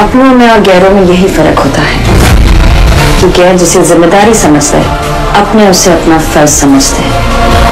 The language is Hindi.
अपनों में और गैरों में यही फ़र्क होता है कि गैर जिसे ज़िम्मेदारी समझते है, अपने उसे अपना फ़र्ज़ समझते हैं।